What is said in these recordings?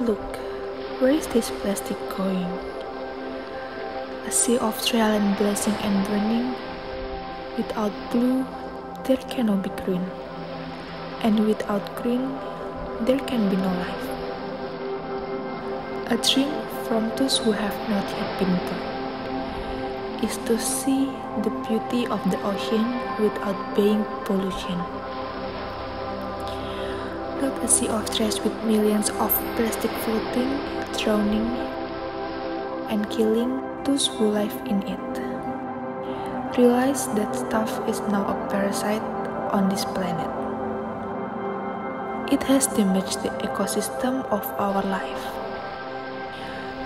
look, where is this plastic going? A sea of trial and blessing and burning. Without blue, there cannot be green. And without green, there can be no life. A dream from those who have not yet been born is to see the beauty of the ocean without being pollution. Not a sea of trash with millions of plastic floating, drowning, and killing those who live in it. Realize that stuff is now a parasite on this planet. It has damaged the ecosystem of our life.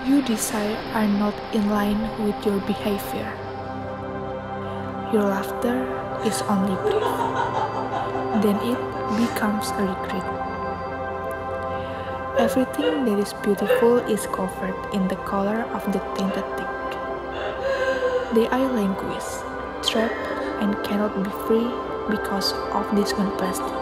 Your desires are not in line with your behavior. Your laughter is only brief. Then it becomes a regret. Everything that is beautiful is covered in the color of the tainted ink. They are languish, trapped, and cannot be free because of this one plastic.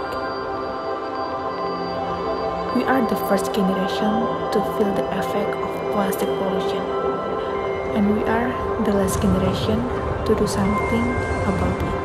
We are the first generation to feel the effect of plastic pollution, and we are the last generation to do something about it.